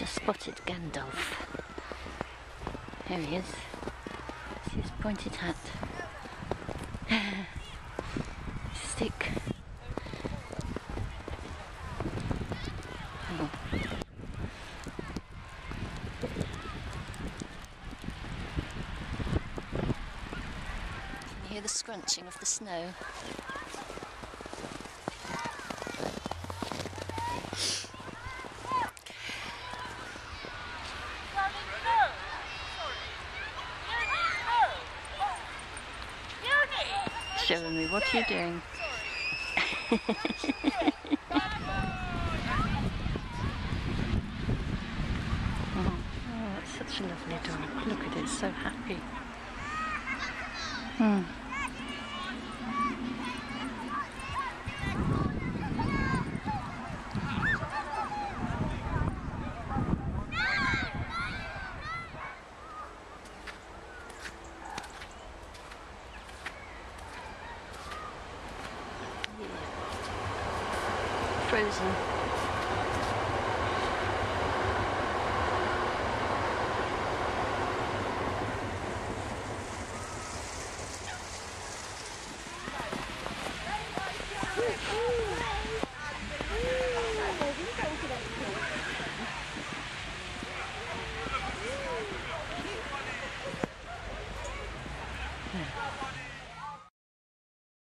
just spotted Gandalf. There he is. His pointed hat. Stick. Can you hear the scrunching of the snow? Showing me what are you doing? oh, oh, it's such a lovely dog. Look at it, so happy. Hmm. frozen. Yeah.